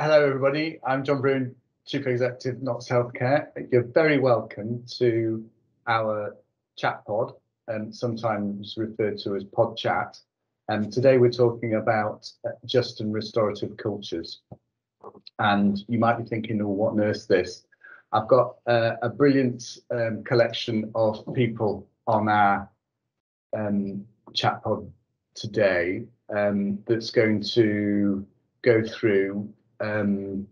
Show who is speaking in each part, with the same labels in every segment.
Speaker 1: Hello, everybody. I'm John Brewin, Chief Executive, Notts Healthcare. You're very welcome to our chat pod, and sometimes referred to as pod chat. And today we're talking about uh, just and restorative cultures. And you might be thinking, oh, what earth this? I've got uh, a brilliant um, collection of people on our um, chat pod today um, that's going to go through um,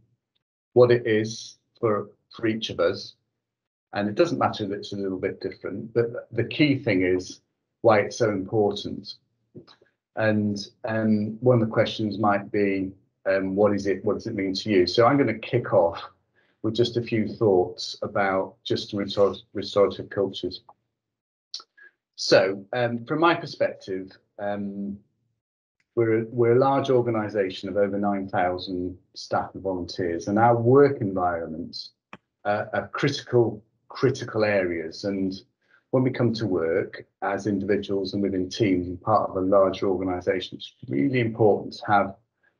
Speaker 1: what it is for for each of us. And it doesn't matter that it's a little bit different, but the key thing is why it's so important. And um, one of the questions might be, um, what is it? What does it mean to you? So I'm going to kick off with just a few thoughts about just restorative cultures. So um, from my perspective, um, we're, we're a large organisation of over 9,000 staff and volunteers, and our work environments uh, are critical, critical areas. And when we come to work as individuals and within teams and part of a larger organisation, it's really important to have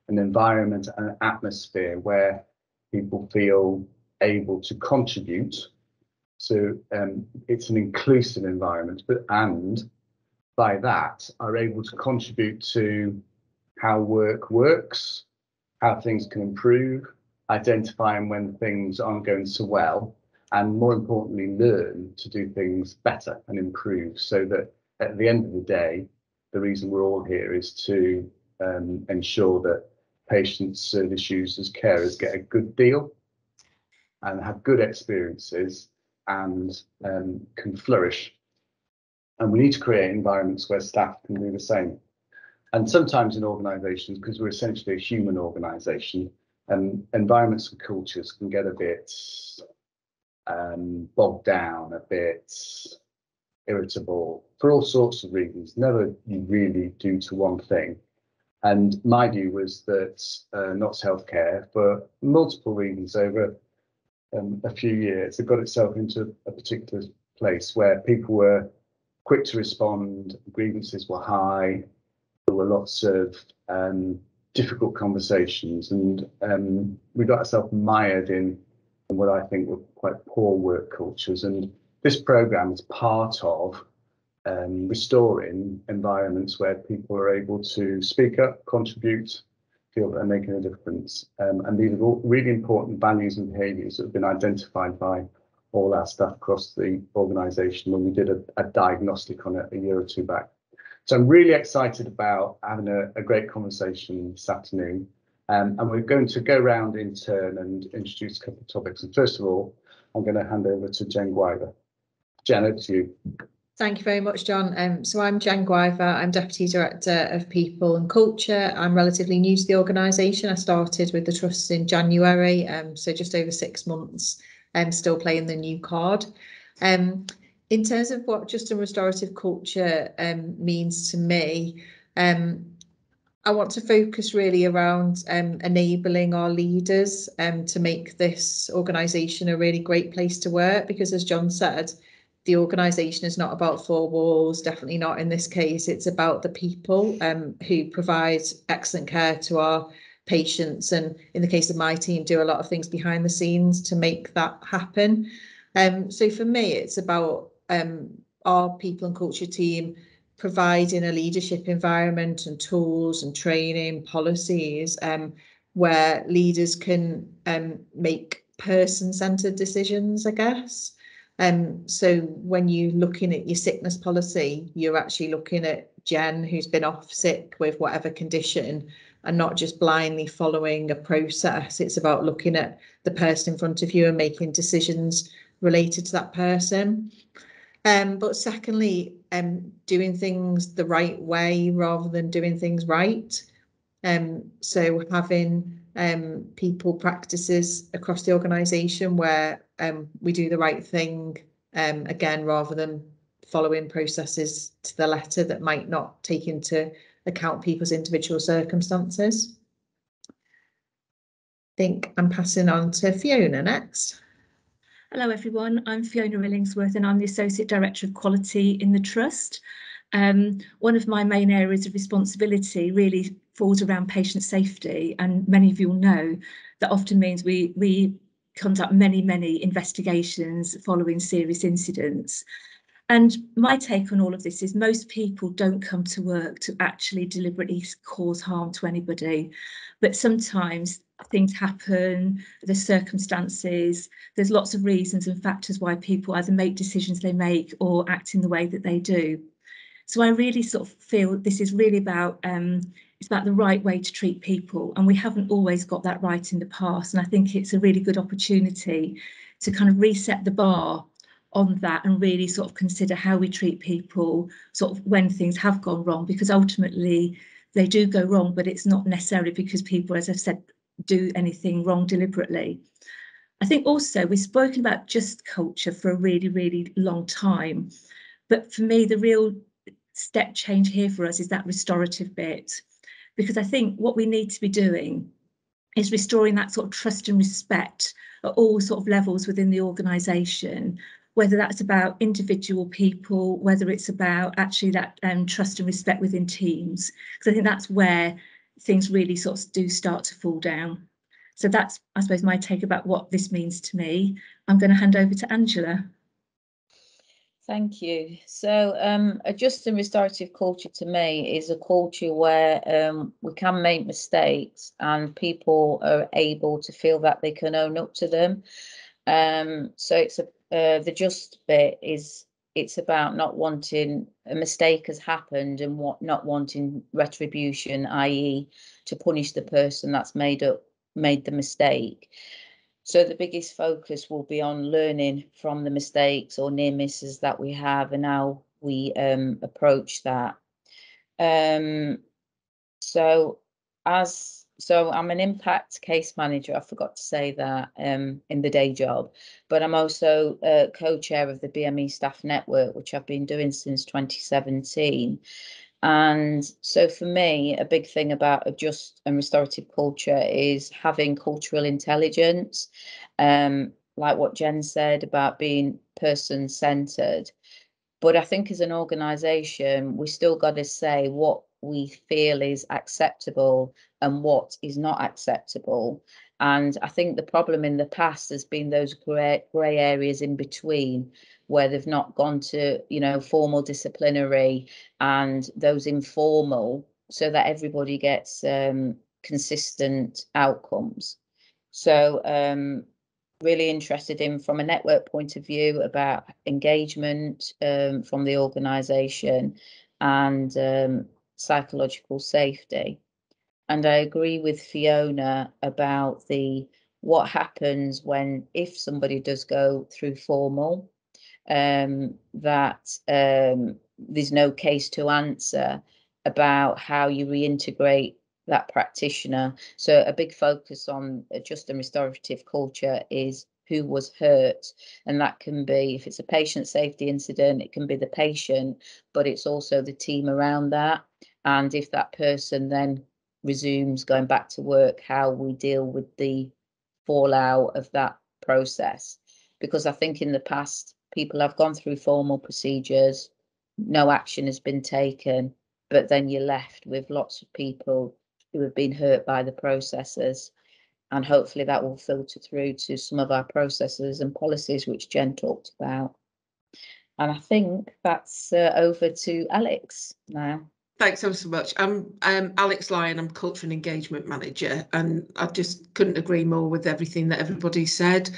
Speaker 1: an environment and an atmosphere where people feel able to contribute. So um, it's an inclusive environment, but and by that are able to contribute to how work works, how things can improve, identifying when things aren't going so well, and more importantly, learn to do things better and improve so that at the end of the day, the reason we're all here is to um, ensure that patients, service users, carers get a good deal and have good experiences and um, can flourish. And we need to create environments where staff can do the same. And sometimes in organisations, because we're essentially a human organisation, um, environments and cultures can get a bit um, bogged down, a bit irritable for all sorts of reasons, never really due to one thing. And my view was that uh, Healthcare, for multiple reasons over um, a few years, it got itself into a particular place where people were quick to respond, grievances were high, there were lots of um, difficult conversations, and um, we got ourselves mired in, in what I think were quite poor work cultures. And this program is part of um, restoring environments where people are able to speak up, contribute, feel that they're making a difference. Um, and these are all really important values and behaviours that have been identified by all our staff across the organisation when we did a, a diagnostic on it a year or two back. So I'm really excited about having a, a great conversation this afternoon. Um, and we're going to go around in turn and introduce a couple of topics. And first of all, I'm going to hand over to Jen Guiver. Jen, over to you.
Speaker 2: Thank you very much, John. Um, so I'm Jen Guiver. I'm Deputy Director of People and Culture. I'm relatively new to the organisation. I started with the Trust in January, um, so just over six months. I'm still playing the new card. Um, in terms of what just a restorative culture um, means to me, um, I want to focus really around um, enabling our leaders um, to make this organisation a really great place to work because as John said, the organisation is not about four walls, definitely not in this case. It's about the people um, who provide excellent care to our patients and in the case of my team do a lot of things behind the scenes to make that happen. Um, so for me, it's about um, our people and culture team providing a leadership environment and tools and training policies um, where leaders can um, make person-centered decisions, I guess. Um, so when you're looking at your sickness policy, you're actually looking at Jen who's been off sick with whatever condition and not just blindly following a process. It's about looking at the person in front of you and making decisions related to that person. Um, but secondly, um, doing things the right way rather than doing things right. Um, so having um, people practices across the organisation where um, we do the right thing um, again rather than following processes to the letter that might not take into account people's individual circumstances. I think I'm passing on to Fiona next.
Speaker 3: Hello everyone, I'm Fiona Illingsworth and I'm the Associate Director of Quality in the Trust. Um, one of my main areas of responsibility really falls around patient safety, and many of you will know that often means we we conduct many, many investigations following serious incidents. And my take on all of this is most people don't come to work to actually deliberately cause harm to anybody. But sometimes things happen, there's circumstances, there's lots of reasons and factors why people either make decisions they make or act in the way that they do. So I really sort of feel this is really about um, it's about the right way to treat people, and we haven't always got that right in the past. And I think it's a really good opportunity to kind of reset the bar on that and really sort of consider how we treat people sort of when things have gone wrong because ultimately they do go wrong but it's not necessarily because people as i've said do anything wrong deliberately. I think also we've spoken about just culture for a really really long time but for me the real step change here for us is that restorative bit because i think what we need to be doing is restoring that sort of trust and respect at all sort of levels within the organisation whether that's about individual people, whether it's about actually that um, trust and respect within teams. Because I think that's where things really sort of do start to fall down. So that's, I suppose, my take about what this means to me. I'm going to hand over to Angela.
Speaker 4: Thank you. So um, a just and restorative culture to me is a culture where um, we can make mistakes and people are able to feel that they can own up to them. Um, so it's a uh, the just bit is it's about not wanting a mistake has happened and what not wanting retribution, i.e., to punish the person that's made up made the mistake. So the biggest focus will be on learning from the mistakes or near misses that we have and how we um, approach that. Um, so as so I'm an impact case manager. I forgot to say that um, in the day job, but I'm also uh, co-chair of the BME Staff Network, which I've been doing since 2017. And so for me, a big thing about a just and restorative culture is having cultural intelligence, um, like what Jen said about being person centered. But I think as an organisation, we still got to say what we feel is acceptable and what is not acceptable. And I think the problem in the past has been those grey, grey areas in between where they've not gone to, you know, formal disciplinary and those informal so that everybody gets um, consistent outcomes. So um, really interested in from a network point of view about engagement um, from the organisation and um, psychological safety. And I agree with Fiona about the what happens when if somebody does go through formal, um, that um, there's no case to answer about how you reintegrate that practitioner. So a big focus on just a restorative culture is who was hurt. And that can be, if it's a patient safety incident, it can be the patient, but it's also the team around that. And if that person then resumes going back to work, how we deal with the fallout of that process. Because I think in the past, people have gone through formal procedures, no action has been taken, but then you're left with lots of people who have been hurt by the processes. And hopefully that will filter through to some of our processes and policies, which Jen talked about. And I think that's uh, over to Alex now.
Speaker 5: Thanks ever so much. I'm, I'm Alex Lyon, I'm Culture and Engagement Manager, and I just couldn't agree more with everything that everybody said.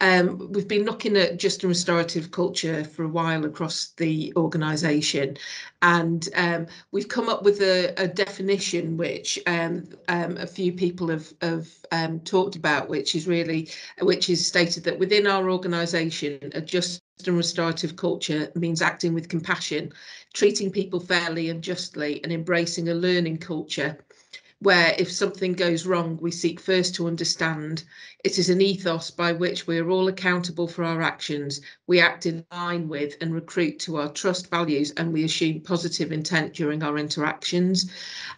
Speaker 5: Um, we've been looking at just a restorative culture for a while across the organisation, and um, we've come up with a, a definition which um, um a few people have, have um, talked about, which is really, which is stated that within our organisation, a just and restorative culture means acting with compassion, treating people fairly and justly, and embracing a learning culture where if something goes wrong, we seek first to understand. It is an ethos by which we are all accountable for our actions. We act in line with and recruit to our trust values, and we assume positive intent during our interactions.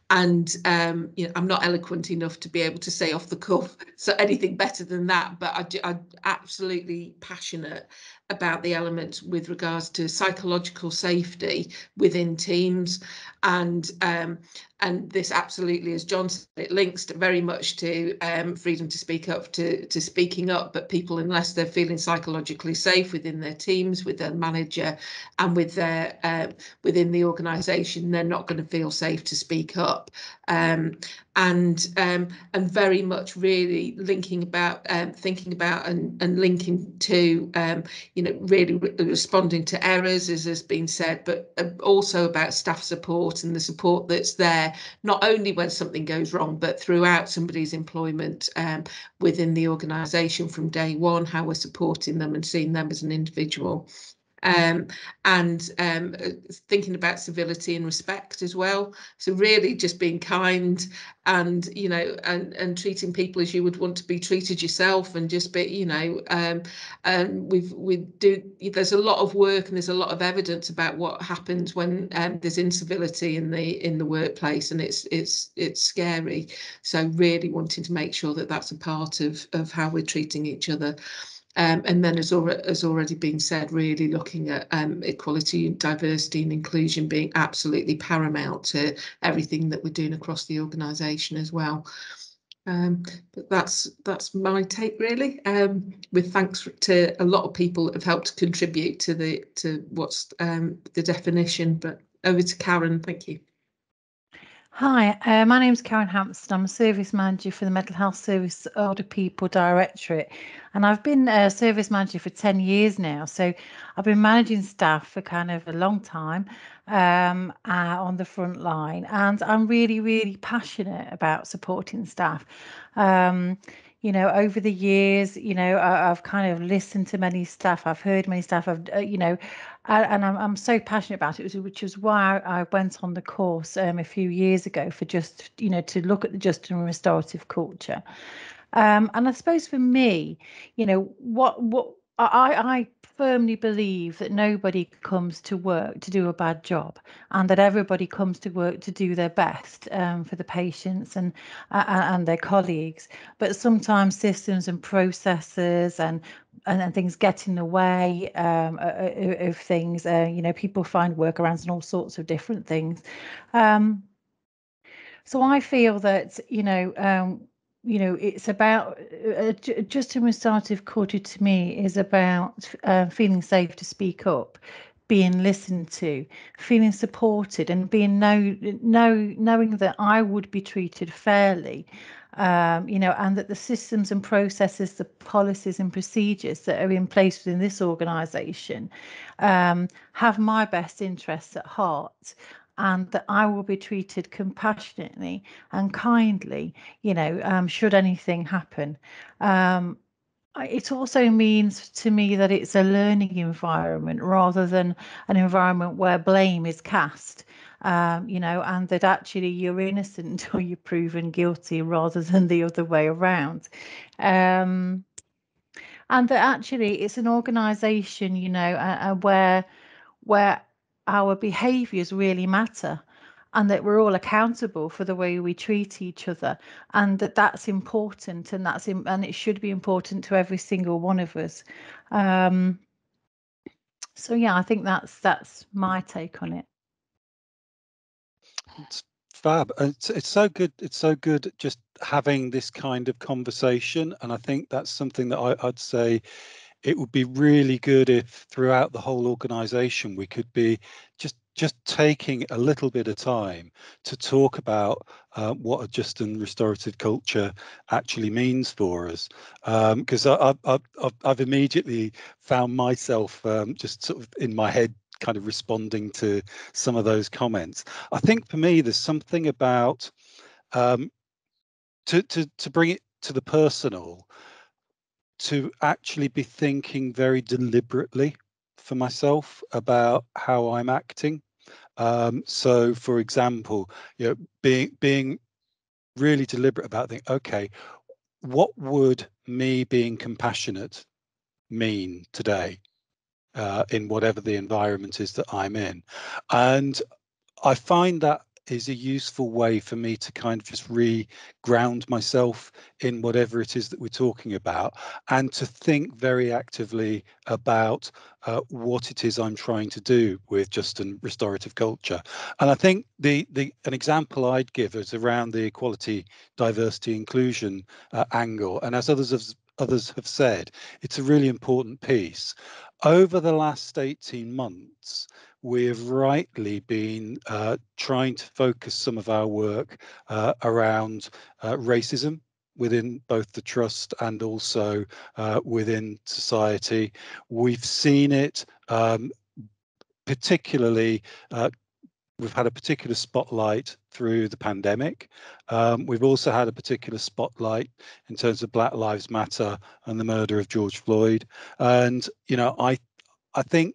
Speaker 5: And um, you know, I'm not eloquent enough to be able to say off the cuff so anything better than that, but I, I'm absolutely passionate about the elements with regards to psychological safety within teams. And um, and this absolutely as John said it links to very much to um, freedom to speak up to to speaking up but people unless they're feeling psychologically safe within their teams with their manager and with their uh, within the organization they're not going to feel safe to speak up. Um, and um, and very much really linking about um, thinking about and, and linking to um, you know really re responding to errors as has been said but uh, also about staff support and the support that's there not only when something goes wrong but throughout somebody's employment um, within the organisation from day one how we're supporting them and seeing them as an individual um, and um, uh, thinking about civility and respect as well. So really just being kind and, you know, and, and treating people as you would want to be treated yourself and just be, you know, um, and we've, we do, there's a lot of work and there's a lot of evidence about what happens when um, there's incivility in the, in the workplace and it's, it's, it's scary. So really wanting to make sure that that's a part of, of how we're treating each other. Um, and then as, has already been said, really looking at um, equality, diversity and inclusion being absolutely paramount to everything that we're doing across the organisation as well. Um, but that's that's my take really. Um, with thanks to a lot of people that have helped contribute to the to what's um, the definition. But over to Karen, thank you.
Speaker 6: Hi, uh, my name is Karen Hampson. I'm a service manager for the Mental Health Service Older People Directorate, and I've been a service manager for 10 years now. So I've been managing staff for kind of a long time um, uh, on the front line, and I'm really, really passionate about supporting staff. Um, you know, over the years, you know, I, have kind of listened to many stuff I've heard many stuff I've, uh, you know, and I'm, I'm so passionate about it, which is why I went on the course um, a few years ago for just, you know, to look at the just and restorative culture. Um, and I suppose for me, you know, what what I, I firmly believe that nobody comes to work to do a bad job and that everybody comes to work to do their best um, for the patients and uh, and their colleagues. But sometimes systems and processes and and, and things get in the way um, of, things. Uh, you know people find workarounds and all sorts of different things. Um, so I feel that you know um, you know, it's about uh, just a restorative culture to me is about uh, feeling safe to speak up, being listened to, feeling supported, and being know know knowing that I would be treated fairly. Um, you know, and that the systems and processes, the policies and procedures that are in place within this organisation um, have my best interests at heart and that I will be treated compassionately and kindly, you know, um, should anything happen. Um, it also means to me that it's a learning environment rather than an environment where blame is cast. Um, you know, and that actually you're innocent until you're proven guilty rather than the other way around. Um, and that actually it's an organization, you know, uh, where where our behaviors really matter and that we're all accountable for the way we treat each other and that that's important and that's in, and it should be important to every single one of us. Um, so yeah i think that's that's my take on it.
Speaker 7: It's fab. It's, it's so good it's so good just having this kind of conversation and i think that's something that I, i'd say it would be really good if throughout the whole organization we could be just just taking a little bit of time to talk about uh, what a just and restorative culture actually means for us. Because um, I've, I've, I've, immediately found myself um, just sort of in my head kind of responding to some of those comments. I think for me there's something about um, to, to to bring it to the personal to actually be thinking very deliberately for myself about how I'm acting. Um, so, for example, you know, being being really deliberate about thinking, okay, what would me being compassionate mean today uh, in whatever the environment is that I'm in? And I find that is a useful way for me to kind of just re-ground myself in whatever it is that we're talking about and to think very actively about uh, what it is I'm trying to do with just and restorative culture. And I think the the an example I'd give is around the equality, diversity, inclusion uh, angle. And as others have others have said, it's a really important piece. Over the last 18 months, we've rightly been uh, trying to focus some of our work uh, around uh, racism within both the trust and also uh, within society. We've seen it um, particularly uh, we've had a particular spotlight through the pandemic. Um, we've also had a particular spotlight in terms of Black Lives Matter and the murder of George Floyd. And you know, I I think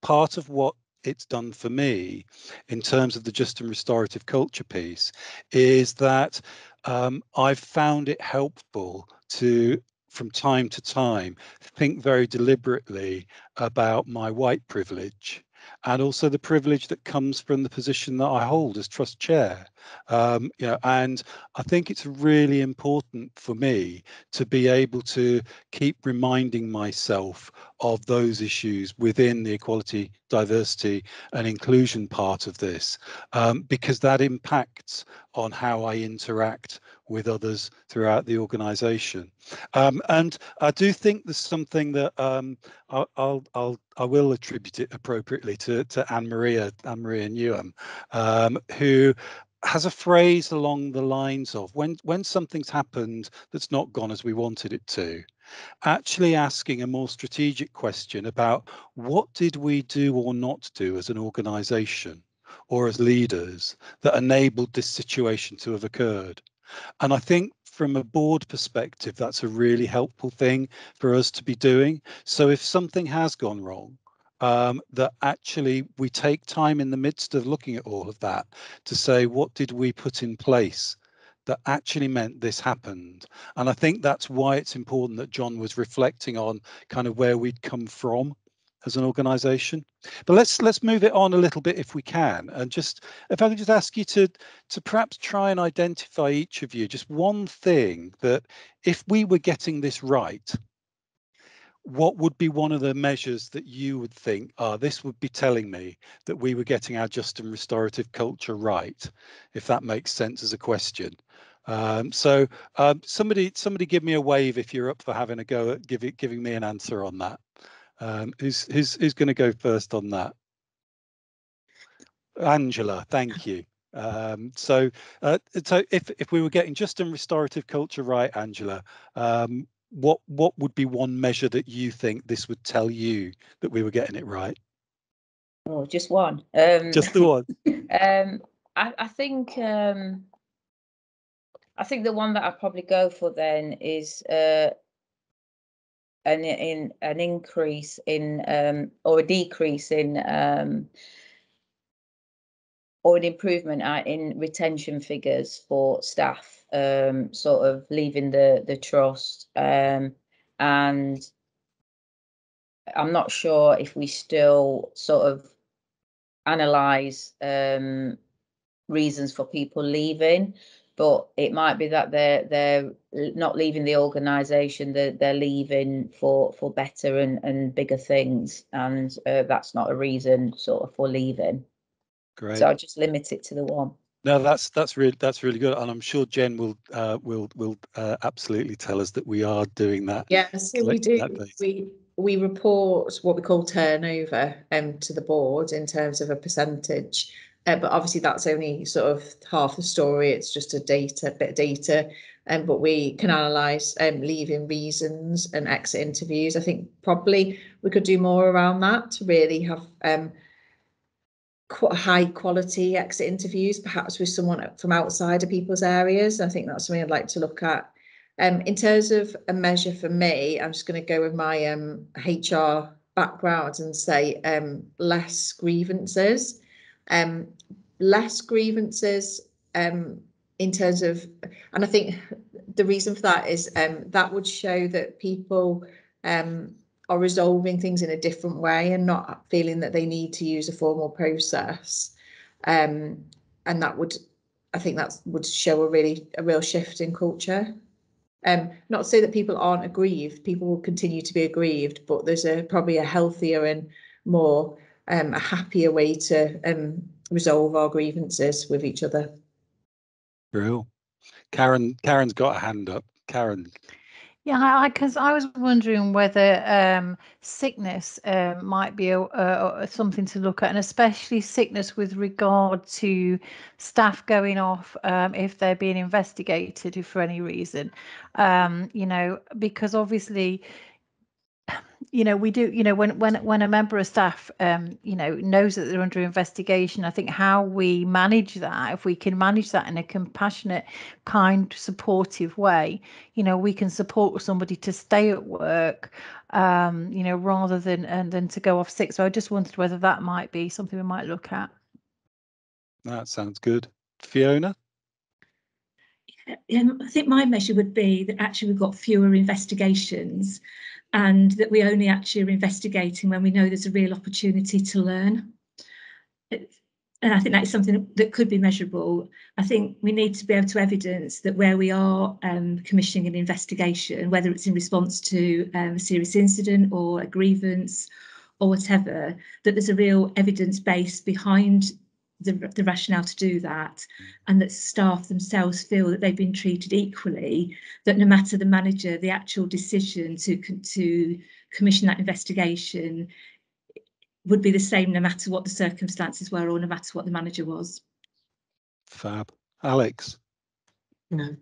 Speaker 7: part of what it's done for me in terms of the just and restorative culture piece is that um, I've found it helpful to from time to time think very deliberately about my white privilege and also the privilege that comes from the position that I hold as trust chair. Um, you know, and I think it's really important for me to be able to keep reminding myself of those issues within the equality, diversity, and inclusion part of this, um, because that impacts on how I interact with others throughout the organisation. Um, and I do think there's something that um, I'll, I'll, I'll, I will attribute it appropriately to, to Anne Maria, Anne Maria Newham, um, who has a phrase along the lines of when when something's happened that's not gone as we wanted it to actually asking a more strategic question about what did we do or not do as an organization or as leaders that enabled this situation to have occurred and i think from a board perspective that's a really helpful thing for us to be doing so if something has gone wrong um, that actually we take time in the midst of looking at all of that to say, what did we put in place that actually meant this happened? And I think that's why it's important that John was reflecting on kind of where we'd come from as an organization but let's let's move it on a little bit if we can and just if i could just ask you to to perhaps try and identify each of you just one thing that if we were getting this right what would be one of the measures that you would think, ah, oh, this would be telling me that we were getting our just and restorative culture right, if that makes sense as a question. Um, so um, somebody somebody give me a wave if you're up for having a go at giving giving me an answer on that. Um, who's who's who's going to go first on that? Angela, thank you. Um, so, uh, so if if we were getting just in restorative culture right, Angela, um, what what would be one measure that you think this would tell you that we were getting it right?
Speaker 4: Oh, just one. Um,
Speaker 7: just the one.
Speaker 4: um, I, I think um, I think the one that I'd probably go for then is uh, an in an increase in um, or a decrease in um, or an improvement in retention figures for staff um, sort of leaving the the trust, um, and I'm not sure if we still sort of analyze um, reasons for people leaving, but it might be that they're they're not leaving the organisation; they're they're leaving for for better and and bigger things, and uh, that's not a reason sort of for leaving.
Speaker 7: Great.
Speaker 4: So I'll just limit it to the one.
Speaker 7: No, that's that's really that's really good, and I'm sure Jen will uh, will will uh, absolutely tell us that we are doing that.
Speaker 2: Yes, we do. We we report what we call turnover um, to the board in terms of a percentage, uh, but obviously that's only sort of half the story. It's just a data bit of data, um, but we can analyse um, leaving reasons and exit interviews. I think probably we could do more around that to really have. Um, high quality exit interviews, perhaps with someone from outside of people's areas. I think that's something I'd like to look at. Um, in terms of a measure for me, I'm just going to go with my um, HR background and say um, less grievances. Um, less grievances um, in terms of, and I think the reason for that is um, that would show that people um, are resolving things in a different way and not feeling that they need to use a formal process. Um, and that would, I think that would show a really a real shift in culture. Um, not to say that people aren't aggrieved, people will continue to be aggrieved, but there's a probably a healthier and more um, a happier way to um, resolve our grievances with each other.
Speaker 7: Real. Karen, Karen's got a hand up. Karen.
Speaker 6: Yeah, because I, I, was wondering whether um, sickness uh, might be a, a, something to look at, and especially sickness with regard to staff going off um, if they're being investigated if for any reason. Um, you know, because obviously you know we do you know when when when a member of staff um you know knows that they're under investigation i think how we manage that if we can manage that in a compassionate kind supportive way you know we can support somebody to stay at work um you know rather than and than to go off sick. So i just wondered whether that might be something we might look at.
Speaker 7: That sounds good. Fiona?
Speaker 3: Yeah, I think my measure would be that actually we've got fewer investigations and that we only actually are investigating when we know there's a real opportunity to learn. And I think that is something that could be measurable. I think we need to be able to evidence that where we are um, commissioning an investigation, whether it's in response to um, a serious incident or a grievance or whatever, that there's a real evidence base behind the, the rationale to do that and that staff themselves feel that they've been treated equally that no matter the manager the actual decision to to commission that investigation would be the same no matter what the circumstances were or no matter what the manager was.
Speaker 7: Fab. Alex?
Speaker 5: No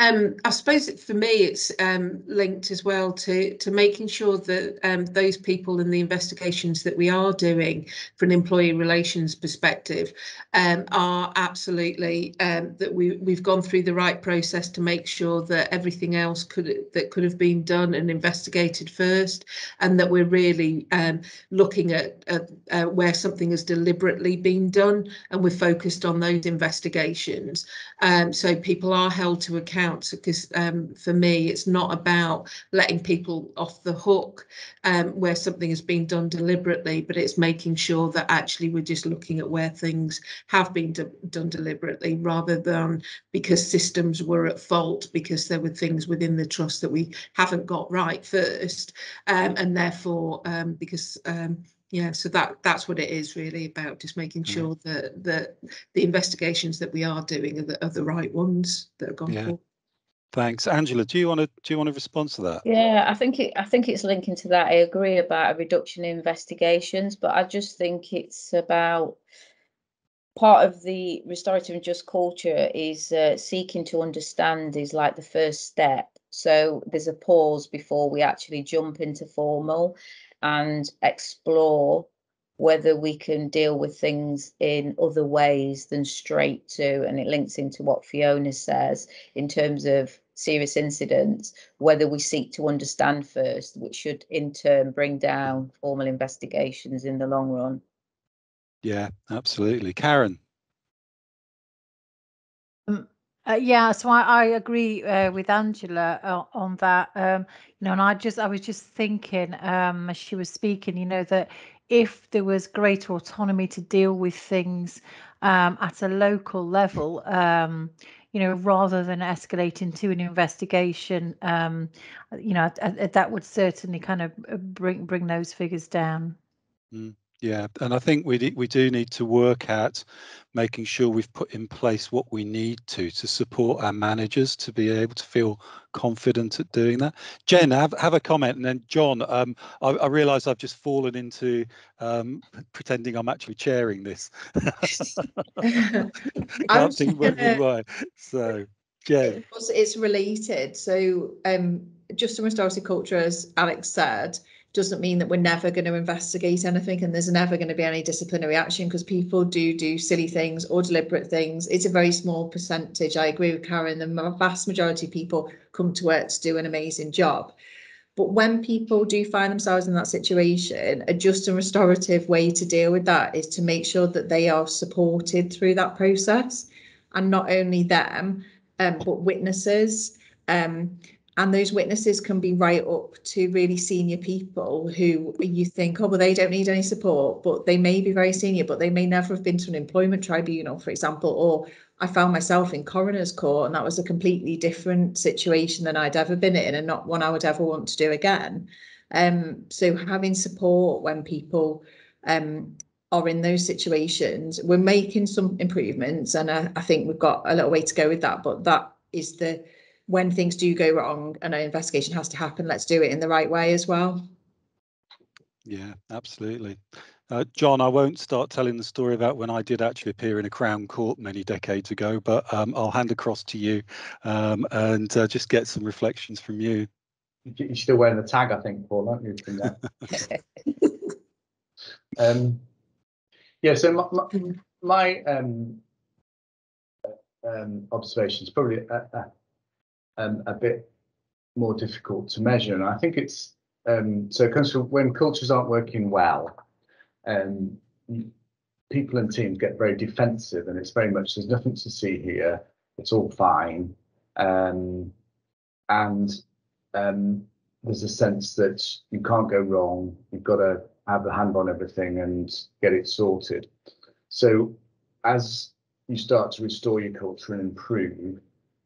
Speaker 5: um, I suppose for me, it's um, linked as well to to making sure that um, those people in the investigations that we are doing, from an employee relations perspective, um, are absolutely um, that we we've gone through the right process to make sure that everything else could that could have been done and investigated first, and that we're really um, looking at, at uh, where something has deliberately been done, and we're focused on those investigations. so people are held to account because um, for me it's not about letting people off the hook um, where something has been done deliberately but it's making sure that actually we're just looking at where things have been done deliberately rather than because systems were at fault because there were things within the trust that we haven't got right first um, and therefore um, because um, yeah so that that's what it is really about just making sure that that the investigations that we are doing are the, are the right ones that are gone yeah. for
Speaker 7: Thanks, Angela. Do you want to do you want to respond to that?
Speaker 4: Yeah, I think it. I think it's linking to that. I agree about a reduction in investigations, but I just think it's about part of the restorative and just culture is uh, seeking to understand is like the first step. So there's a pause before we actually jump into formal and explore whether we can deal with things in other ways than straight to, and it links into what Fiona says in terms of serious incidents, whether we seek to understand first, which should in turn bring down formal investigations in the long run.
Speaker 7: Yeah, absolutely. Karen.
Speaker 6: Um, uh, yeah, so I, I agree uh, with Angela uh, on that. Um, you know, and I just I was just thinking um, as she was speaking, you know, that if there was greater autonomy to deal with things um, at a local level, um, you know, rather than escalating to an investigation, um, you know, that would certainly kind of uh, bring bring those figures down.
Speaker 7: Mm. Yeah, and I think we we do need to work at making sure we've put in place what we need to to support our managers to be able to feel confident at doing that. Jen, have have a comment, and then John. Um, I, I realise I've just fallen into um, pretending I'm actually chairing this. Can't think why. So, Jen,
Speaker 2: it's related. So, um, just a restorative culture, as Alex said doesn't mean that we're never going to investigate anything and there's never going to be any disciplinary action because people do do silly things or deliberate things. It's a very small percentage. I agree with Karen. The vast majority of people come to work to do an amazing job. But when people do find themselves in that situation, a just and restorative way to deal with that is to make sure that they are supported through that process and not only them, um, but witnesses. Um, and those witnesses can be right up to really senior people who you think, oh, well, they don't need any support, but they may be very senior, but they may never have been to an employment tribunal, for example, or I found myself in coroner's court and that was a completely different situation than I'd ever been in and not one I would ever want to do again. Um, so having support when people um, are in those situations, we're making some improvements and I, I think we've got a little way to go with that, but that is the when things do go wrong and an investigation has to happen, let's do it in the right way as well.
Speaker 7: Yeah, absolutely. Uh, John, I won't start telling the story about when I did actually appear in a Crown Court many decades ago, but um, I'll hand across to you um, and uh, just get some reflections from you.
Speaker 1: You're still wearing the tag, I think, Paul, aren't you? Um, yeah, so my, my, my um, um, observation probably a, a, um, a bit more difficult to measure. And I think it's um, so it comes from when cultures aren't working well, um, people and teams get very defensive, and it's very much there's nothing to see here. It's all fine, um, and um, there's a sense that you can't go wrong. You've got to have a hand on everything and get it sorted. So as you start to restore your culture and improve,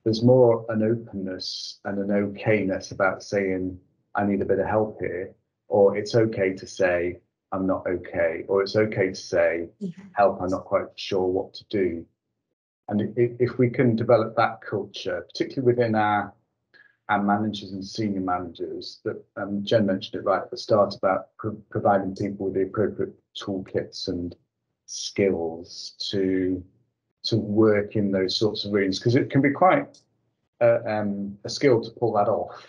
Speaker 1: there's more an openness and an okayness about saying, I need a bit of help here, or it's okay to say, I'm not okay, or it's okay to say, help, I'm not quite sure what to do. And if, if we can develop that culture, particularly within our our managers and senior managers, that um, Jen mentioned it right at the start about pro providing people with the appropriate toolkits and skills to to work in those sorts of rooms because it can be quite uh, um, a skill to pull that off.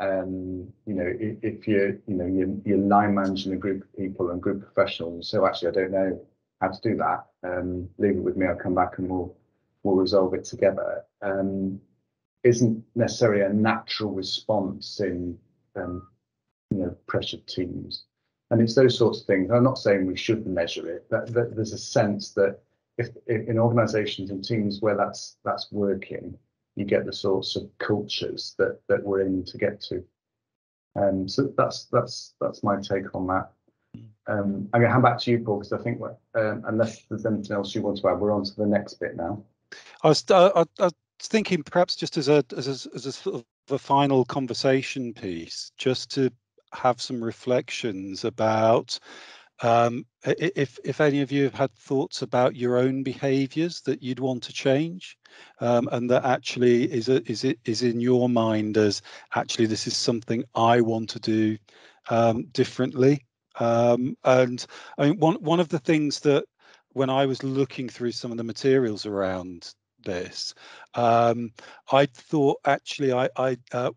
Speaker 1: Um, you know, if, you're, you know, you're, you're line managing a group of people and group professionals, so actually I don't know how to do that. Um, leave it with me. I'll come back and we'll we'll resolve it together. Um, isn't necessarily a natural response in um, you know pressured teams, and it's those sorts of things. I'm not saying we should measure it, but there's a sense that if, in organisations and teams where that's that's working, you get the sorts of cultures that that we're in to get to. Um, so that's that's that's my take on that. Um, I'm going to hand back to you, Paul, because I think um, unless there's anything else you want to add, we're on to the next bit now.
Speaker 7: I was, uh, I, I was thinking perhaps just as a as a, as a sort of a final conversation piece, just to have some reflections about um, if if any of you have had thoughts about your own behaviours that you'd want to change, um, and that actually is a, is it is in your mind as actually this is something I want to do um, differently. Um, and I mean one one of the things that when I was looking through some of the materials around this. Um, I thought actually I, I uh,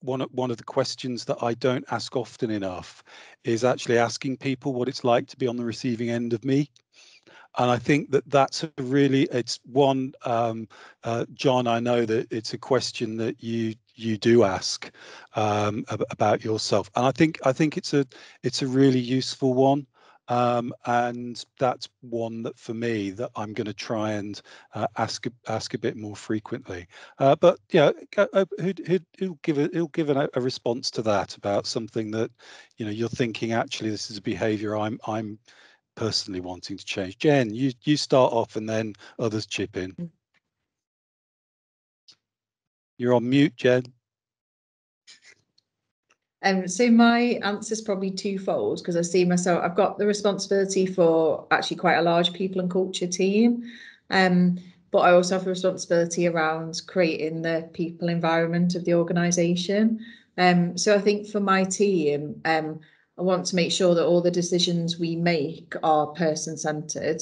Speaker 7: one one of the questions that I don't ask often enough is actually asking people what it's like to be on the receiving end of me. And I think that that's a really it's one um, uh, John. I know that it's a question that you you do ask um, about yourself, and I think I think it's a it's a really useful one. Um, and that's one that for me that I'm going to try and uh, ask ask a bit more frequently. Uh, but yeah, uh, who who who'll give a who'll give a, a, response to that about something that you know you're thinking actually this is a behaviour I'm I'm personally wanting to change. Jen, you you start off and then others chip in. Mm. You're on mute, Jen.
Speaker 2: Um, so my answer is probably twofold because I see myself, I've got the responsibility for actually quite a large people and culture team. Um, but I also have a responsibility around creating the people environment of the organisation. Um, so I think for my team, um, I want to make sure that all the decisions we make are person centred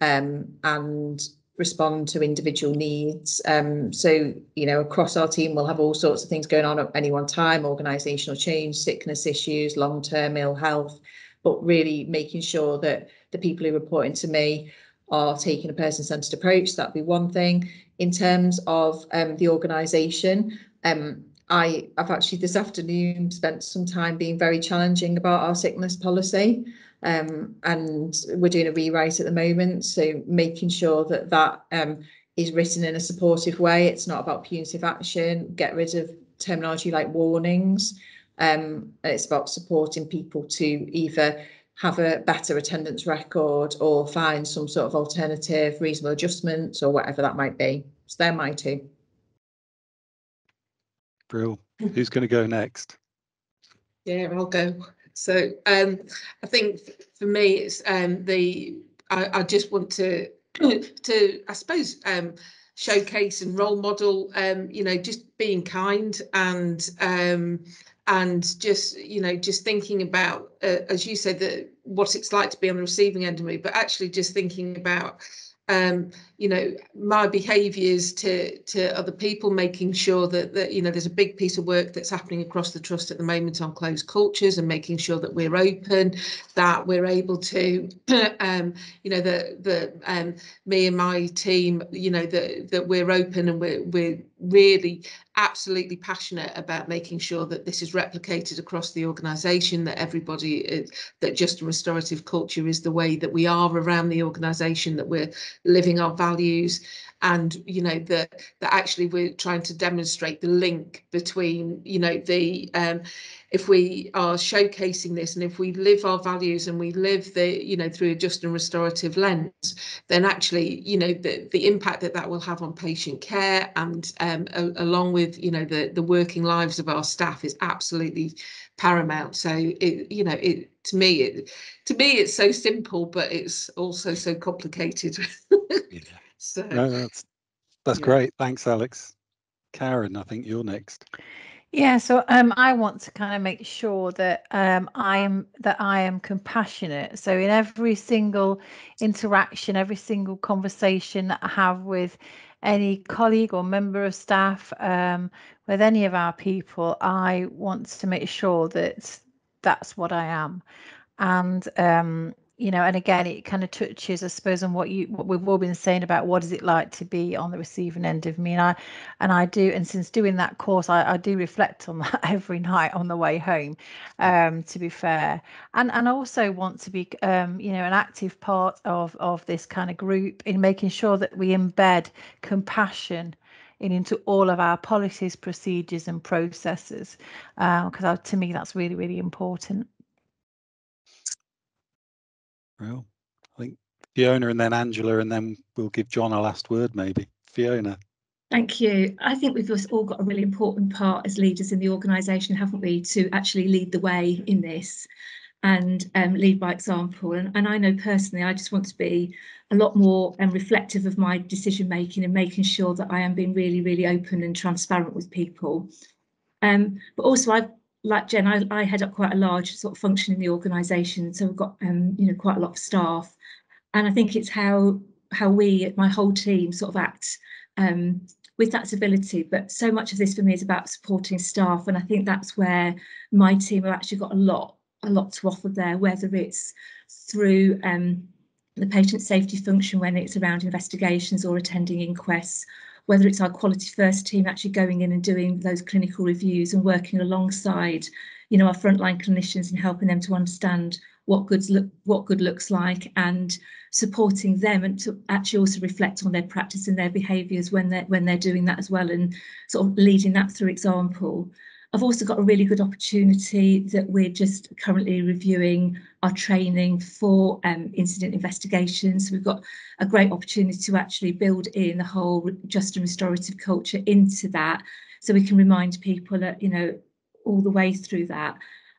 Speaker 2: um, and respond to individual needs. Um, so, you know, across our team, we'll have all sorts of things going on at any one time, organisational change, sickness issues, long-term ill health, but really making sure that the people who report into me are taking a person-centred approach. That'd be one thing. In terms of um, the organisation, um, I, have actually this afternoon spent some time being very challenging about our sickness policy. Um, and we're doing a rewrite at the moment, so making sure that that um, is written in a supportive way. It's not about punitive action. Get rid of terminology like warnings. Um, it's about supporting people to either have a better attendance record or find some sort of alternative reasonable adjustments or whatever that might be. So they're my two.
Speaker 7: Brill. Who's going to go next?
Speaker 5: Yeah, I'll go. So um, I think for me, it's um, the I, I just want to to I suppose um, showcase and role model. Um, you know, just being kind and um, and just you know just thinking about uh, as you said that what it's like to be on the receiving end of me, but actually just thinking about um, you know, my behaviours to to other people, making sure that that you know there's a big piece of work that's happening across the trust at the moment on closed cultures and making sure that we're open, that we're able to, um, you know, the the um, me and my team, you know, that that we're open and we're we're really absolutely passionate about making sure that this is replicated across the organisation, that everybody is, that just a restorative culture is the way that we are around the organisation, that we're living our values and you know that that actually we're trying to demonstrate the link between you know the um if we are showcasing this and if we live our values and we live the you know through a just and restorative lens then actually you know the the impact that that will have on patient care and um a, along with you know the the working lives of our staff is absolutely paramount so it you know it to me it to me it's so simple but it's also so complicated
Speaker 7: Yeah.
Speaker 5: So
Speaker 7: No, that's that's
Speaker 5: Yeah.
Speaker 7: great. Thanks, Alex. Karen, I think you're next.
Speaker 6: Yeah, so um, I want to kind of make sure that um, I am that I am compassionate. So in every single interaction, every single conversation that I have with any colleague or member of staff, um, with any of our people, I want to make sure that that's what I am. And um, you know, and again, it kind of touches, I suppose, on what you what we've all been saying about what is it like to be on the receiving end of me, and I and I do, and since doing that course, I, I do reflect on that every night on the way home. Um, to be fair, and and I also want to be, um, you know, an active part of of this kind of group in making sure that we embed compassion in into all of our policies, procedures, and processes, because uh, to me that's really really important.
Speaker 7: Well, I think Fiona and then Angela, and then we'll give John a last word, maybe. Fiona.
Speaker 3: Thank you. I think we've all got a really important part as leaders in the organisation, haven't we, to actually lead the way in this and um, lead by example. And, and I know personally, I just want to be a lot more um, reflective of my decision making and making sure that I am being really, really open and transparent with people. Um, but also, I've like Jen, I, I head up quite a large sort of function in the organisation, so we've got um, you know quite a lot of staff, and I think it's how how we, my whole team, sort of act um, with that civility. But so much of this for me is about supporting staff, and I think that's where my team have actually got a lot a lot to offer there, whether it's through um, the patient safety function when it's around investigations or attending inquests, whether it's our quality first team actually going in and doing those clinical reviews and working alongside, you know, our frontline clinicians and helping them to understand what good look what good looks like and supporting them and to actually also reflect on their practice and their behaviours when they're when they're doing that as well and sort of leading that through example. I've also got a really good opportunity that we're just currently reviewing our training for um, incident investigations. We've got a great opportunity to actually build in the whole just and restorative culture into that so we can remind people that, you know, all the way through that.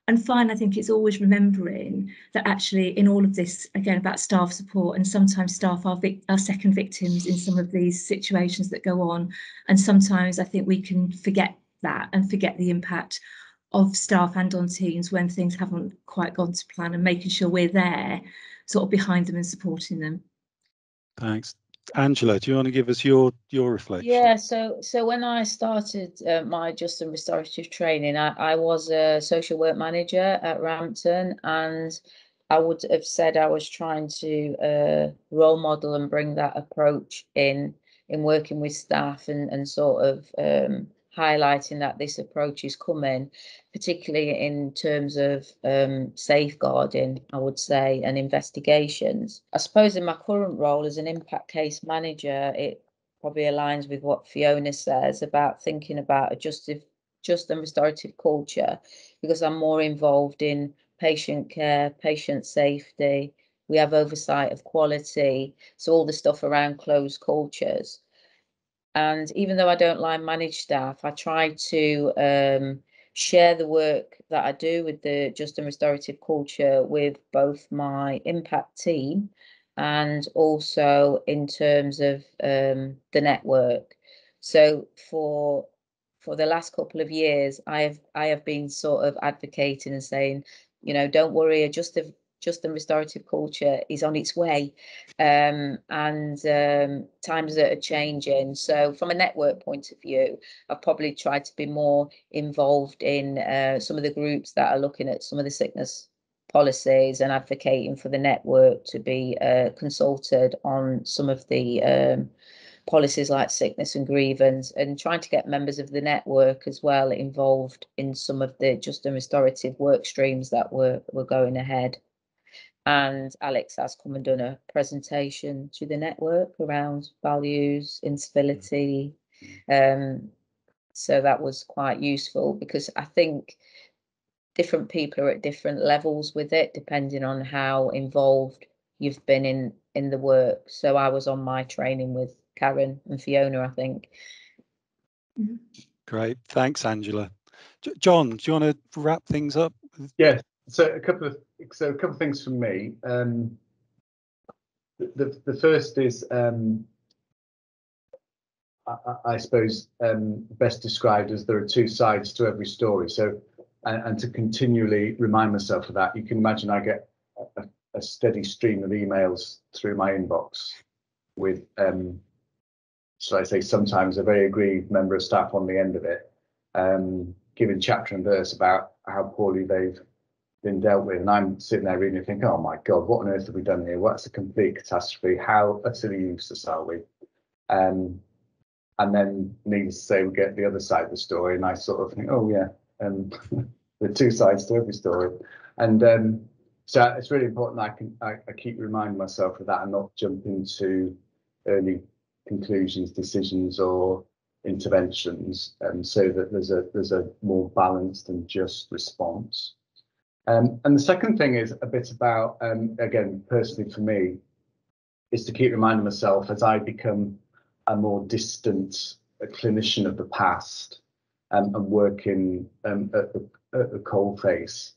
Speaker 3: And finally, I think it's always remembering that actually in all of this, again, about staff support and sometimes staff are, are second victims in some of these situations that go on. And sometimes I think we can forget that and forget the impact of staff and on teams when things haven't quite gone to plan and making sure we're there sort of behind them and supporting them.
Speaker 7: Thanks. Angela, do you want to give us your your reflection?
Speaker 4: Yeah, so so when I started uh, my just and restorative training, I, I was a social work manager at Rampton, and I would have said I was trying to uh, role model and bring that approach in in working with staff and and sort of um, highlighting that this approach is coming, particularly in terms of um, safeguarding, I would say, and investigations. I suppose in my current role as an impact case manager, it probably aligns with what Fiona says about thinking about adjustive just and restorative culture because I'm more involved in patient care, patient safety. We have oversight of quality, so all the stuff around closed cultures. And even though I don't line manage staff, I try to um, share the work that I do with the just and restorative culture with both my impact team and also in terms of um, the network. So for for the last couple of years, I have I have been sort of advocating and saying, you know, don't worry, just the just and restorative culture is on its way, um, and um, times are changing. So from a network point of view, I've probably tried to be more involved in uh, some of the groups that are looking at some of the sickness policies and advocating for the network to be uh, consulted on some of the um, policies like sickness and grievance and trying to get members of the network as well involved in some of the just and restorative work streams that were, were going ahead. And Alex has come and done a presentation to the network around values, incivility. Um, so that was quite useful because I think different people are at different levels with it, depending on how involved you've been in in the work. So I was on my training with Karen and Fiona, I think.
Speaker 7: Great, thanks, Angela. J John, do you want to wrap things up?
Speaker 1: Yeah. So a couple of so a couple of things from me. Um, the the first is um, I, I, suppose um, best described as there are two sides to every story. So and, and to continually remind myself of that, you can imagine I get a, a steady stream of emails through my inbox with um, I say, sometimes a very aggrieved member of staff on the end of it, um, giving chapter and verse about how poorly they've been dealt with. And I'm sitting there reading and thinking, oh my God, what on earth have we done here? What's a complete catastrophe? How utterly useless are we? Um, and then, needless to say, we get the other side of the story, and I sort of think, oh yeah, um, two sides to every story. And um, so it's really important I can I, I keep reminding myself of that and not jump into early conclusions, decisions, or interventions, um, so that there's a there's a more balanced and just response. Um, and the second thing is a bit about, um, again, personally for me, is to keep reminding myself as I become a more distant clinician of the past um, and working um, at, the, at the face,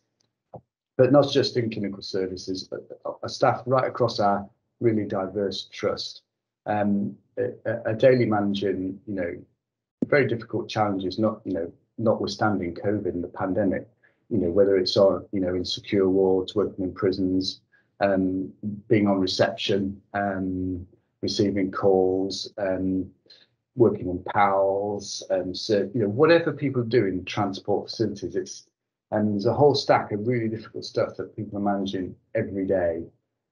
Speaker 1: but not just in clinical services, but a staff right across our really diverse trust. Um, a, a, daily managing, you know, very difficult challenges, not, you know, notwithstanding COVID and the pandemic, you know, whether it's on, you know, in secure wards, working in prisons, um, being on reception, um, receiving calls, um, working on PALS, um, so, you know, whatever people do in transport facilities, it's, and there's a whole stack of really difficult stuff that people are managing every day.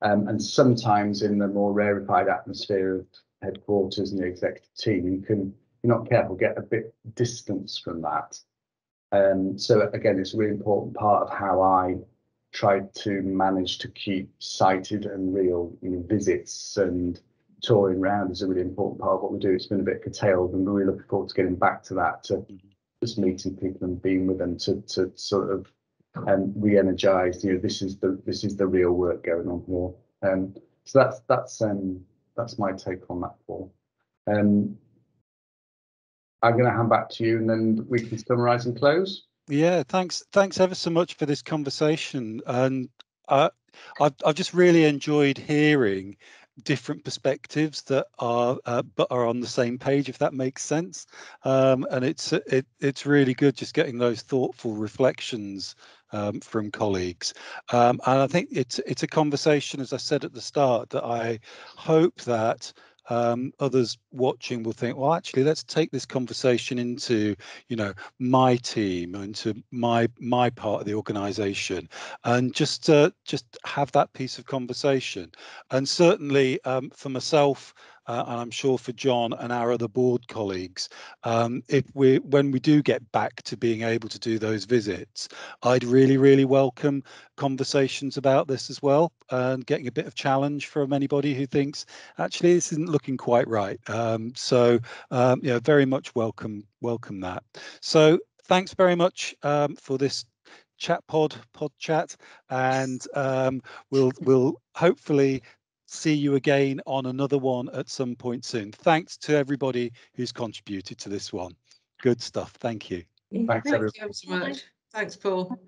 Speaker 1: Um, and sometimes in the more rarefied atmosphere of headquarters and the executive team, you can, you're not careful, get a bit distance from that. Um, so again, it's a really important part of how I try to manage to keep sighted and real you know, visits and touring around is a really important part of what we do. It's been a bit curtailed and we're really looking forward to getting back to that, to just meeting people and being with them to, to sort of um, re-energize, you know, this is the this is the real work going on here. Um, so that's that's um, that's my take on that, Paul. Um, I'm going to hand back to you, and then we can summarise and close.
Speaker 7: Yeah, thanks. Thanks ever so much for this conversation, and I've I've just really enjoyed hearing different perspectives that are uh, but are on the same page if that makes sense um, and it's it, it's really good just getting those thoughtful reflections um, from colleagues. Um, and I think it's it's a conversation, as I said at the start, that I hope that um, others watching will think, well, actually, let's take this conversation into, you know, my team, into my my part of the organisation, and just uh, just have that piece of conversation. And certainly um, for myself, uh, and I'm sure for John and our other board colleagues, um, if we when we do get back to being able to do those visits, I'd really really welcome conversations about this as well and getting a bit of challenge from anybody who thinks actually this isn't looking quite right. Um, so um, yeah, very much welcome welcome that. So thanks very much um, for this chat pod pod chat and um, we'll we'll hopefully see you again on another one at some point soon thanks to everybody who's contributed to this one good stuff thank you
Speaker 1: Thanks,
Speaker 5: Thank
Speaker 1: everyone.
Speaker 5: you so much. Thanks, Paul.